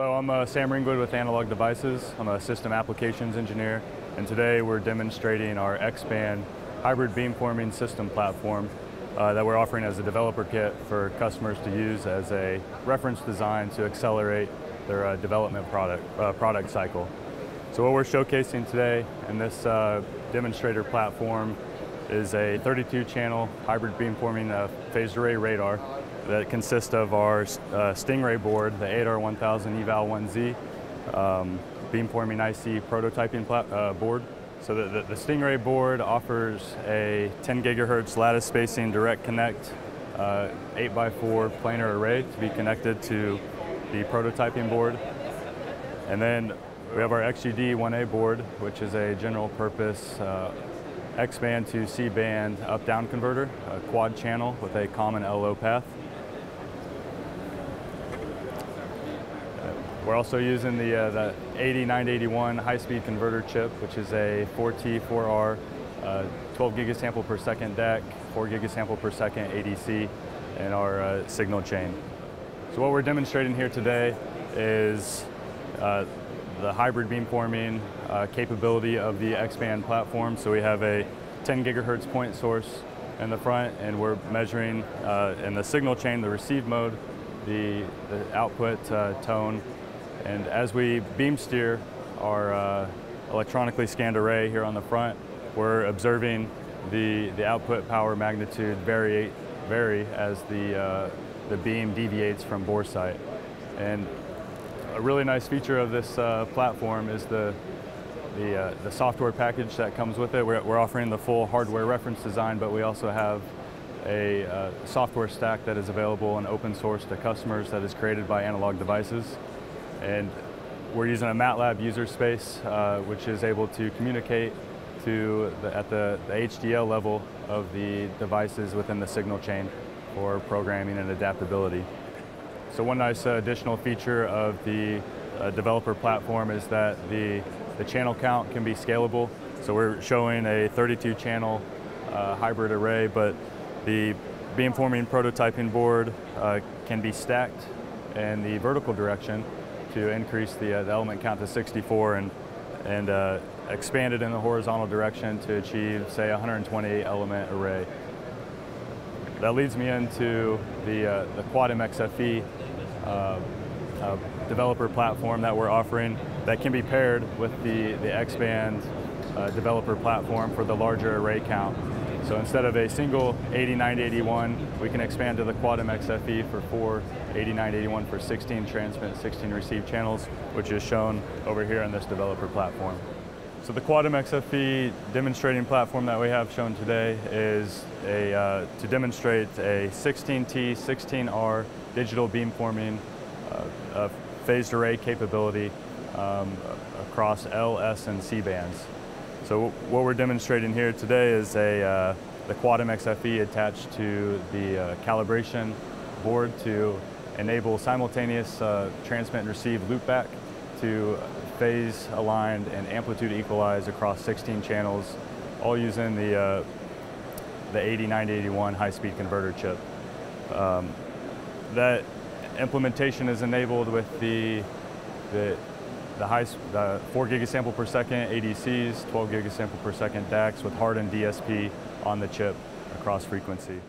I'm uh, Sam Ringwood with Analog Devices. I'm a system applications engineer, and today we're demonstrating our X-band hybrid beamforming system platform uh, that we're offering as a developer kit for customers to use as a reference design to accelerate their uh, development product, uh, product cycle. So what we're showcasing today in this uh, demonstrator platform is a 32 channel hybrid beamforming uh, phased array radar that consists of our uh, Stingray board, the ADAR 1000 Eval 1Z, um, beamforming IC prototyping uh, board. So the, the, the, Stingray board offers a 10 gigahertz lattice spacing direct connect uh, 8x4 planar array to be connected to the prototyping board. And then we have our XUD 1A board, which is a general purpose uh, X-band to C-band up-down converter, a quad channel with a common LO path. We're also using the, uh, the 8981 high-speed converter chip, which is a 4T, 4R, uh, 12 gigasample per second DAC, 4 gigasample per second ADC in our uh, signal chain. So what we're demonstrating here today is uh, the hybrid beamforming uh, capability of the X-band platform. So we have a 10 gigahertz point source in the front and we're measuring uh, in the signal chain, the receive mode, the, the output uh, tone. And as we beam steer our uh, electronically scanned array here on the front, we're observing the, the output power magnitude vary, vary as the, uh, the beam deviates from bore sight. And a really nice feature of this uh, platform is the, the, uh, the, software package that comes with it. We're, we're, offering the full hardware reference design, but we also have a uh, software stack that is available and open source to customers that is created by Analog Devices. And we're using a MATLAB user space, uh, which is able to communicate to the, at the, the HDL level of the devices within the signal chain for programming and adaptability. So one nice uh, additional feature of the uh, developer platform is that the, the channel count can be scalable. So we're showing a 32 channel uh, hybrid array, but the beamforming prototyping board uh, can be stacked in the vertical direction to increase the, uh, the element count to 64 and, and uh, expand it in the horizontal direction to achieve, say, 128 element array. That leads me into the, uh, the QuadMXFE uh, uh, developer platform that we're offering that can be paired with the, the X-band uh, developer platform for the larger array count. So instead of a single 8981, we can expand to the QuadMXFE for four 8981 for 16 transmit, 16 receive channels, which is shown over here on this developer platform. So the XFE demonstrating platform that we have shown today is a, uh, to demonstrate a 16T, 16R digital beamforming uh, phased array capability um, across L, S, and C bands. So what we're demonstrating here today is a, uh, the XFE attached to the uh, calibration board to enable simultaneous uh, transmit and receive loopback to phase aligned and amplitude equalized across 16 channels, all using the, uh, the 8981 high-speed converter chip. Um, that implementation is enabled with the, the, the, high, the 4 gigasample per second ADCs, 12 gigasample per second DACs with hardened DSP on the chip across frequency.